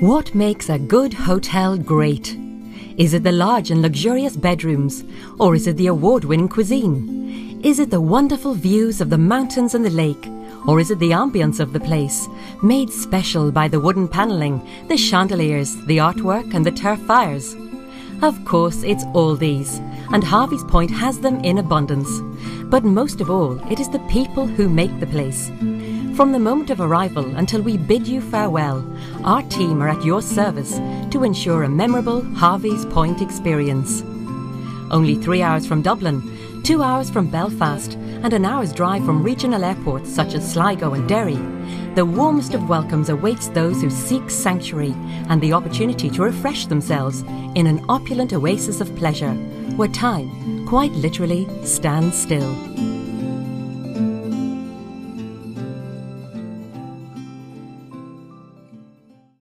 What makes a good hotel great? Is it the large and luxurious bedrooms, or is it the award winning cuisine? Is it the wonderful views of the mountains and the lake, or is it the ambience of the place, made special by the wooden panelling, the chandeliers, the artwork, and the turf fires? Of course, it's all these, and Harvey's Point has them in abundance. But most of all, it is the people who make the place. From the moment of arrival until we bid you farewell, our team are at your service to ensure a memorable Harvey's Point experience. Only three hours from Dublin, two hours from Belfast, and an hour's drive from regional airports such as Sligo and Derry, the warmest of welcomes awaits those who seek sanctuary and the opportunity to refresh themselves in an opulent oasis of pleasure where time, quite literally, stands still.